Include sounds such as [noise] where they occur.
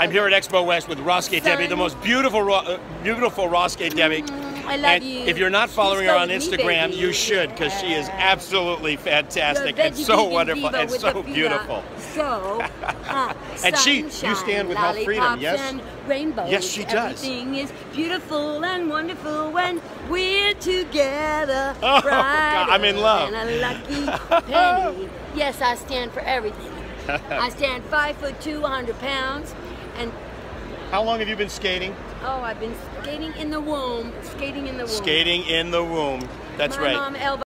I'm here at Expo West with Roskate Debbie, the most beautiful, Ro- uh, beautiful Roskate Debbie. I love and you. if you're not following her on Instagram, you should because she is absolutely fantastic and so wonderful and so beautiful. So, [laughs] uh, And she- you stand with health freedom, yes? Rainbows. Yes, she does. Everything is beautiful and wonderful when we're together. [laughs] Oh, God, I'm in love. And a lucky [laughs] penny. Yes, I stand for everything. I stand five foot two, 100 pounds, and How long have you been skating? oh, I've been skating in the womb, skating in the womb. Skating in the womb. That's My right. mom, Elva.